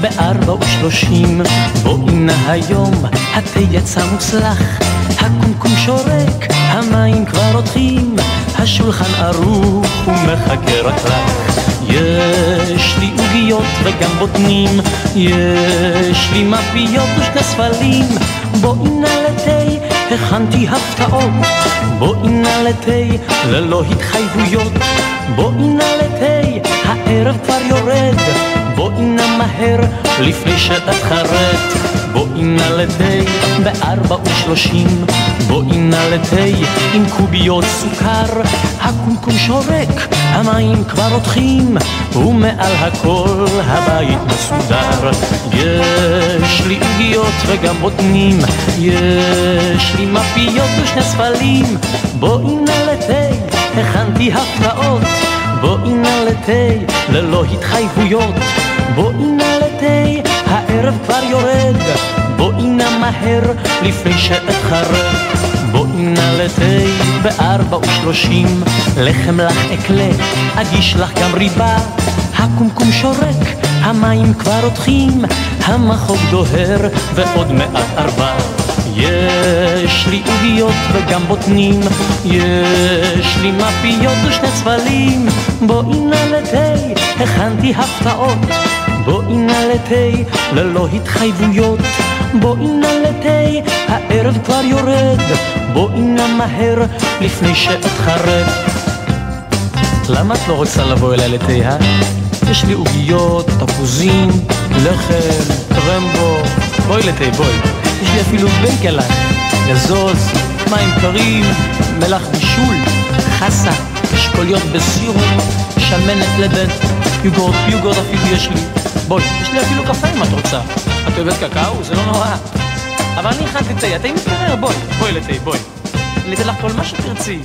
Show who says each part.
Speaker 1: בארבע ושלושים בואי נא היום, התה יצא מוצלח הקומקום שורק, המים כבר רותחים השולחן ערוך ומחכה רק לך יש לי עוגיות וגם בוטנים יש לי מפיות ושני ספלים. בואי נא לתה, הכנתי הפתעות. בואי נא לתה, ללא התחייבויות. בואי נא לתה, הערב כבר יורד. בואי נא מהר לפני שאתחרט בואי נא לתה בארבע ושלושים בואי נא לתה עם קוביות סוכר. הקומקום שורק, המים כבר רותחים ומעל הכל הבית מסודר. יש לי עוגיות וגם בוטנים יש לי מפיות ושני ספלים. בואי נא לתה, הכנתי הפתעות בואי נא לתה ללא התחייבויות. בואי נא לתה, הערב כבר יורד. בואי נא מהר לפני שאתחרט בואי נא לתה בארבע ושלושים. לחם לך אקלה, אגיש לך גם ריבה. הקומקום שורק, המים כבר רותחים. המחוג דוהר ועוד מעט ארבע. יש לי עוגיות וגם בוטנים, יש לי מפיות ושני צבלים. בואי נא לתה, הכנתי הפתעות. בואי נא לתה, ללא התחייבויות. בואי נא לתה, הערב כבר יורד. בואי נא מהר, לפני שאתחרט. למה את לא רוצה לבוא אליי לתה, אה? יש לי עוגיות, תפוזים, לחם, טרמבו. בואי לתה, בואי. יש לי אפילו בייקל גזוז, מים קרים, מלח בישול, חסה, אשכוליות בסירום, שמנת לבן, יוגורט, יוגורט אפילו יש לי. בואי, יש לי אפילו קפה אם את רוצה. את אוהבת קקאו? זה לא נורא. אבל אני הכנתי תה, התה מתקרר, בואי, בואי לתה, בואי. אני אתן לך כל מה שתרצי.